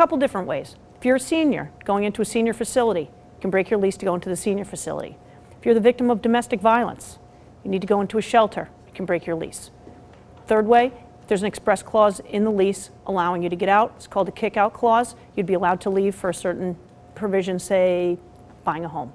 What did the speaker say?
couple different ways. If you're a senior going into a senior facility, you can break your lease to go into the senior facility. If you're the victim of domestic violence, you need to go into a shelter, you can break your lease. Third way, there's an express clause in the lease allowing you to get out. It's called a kick-out clause. You'd be allowed to leave for a certain provision, say buying a home.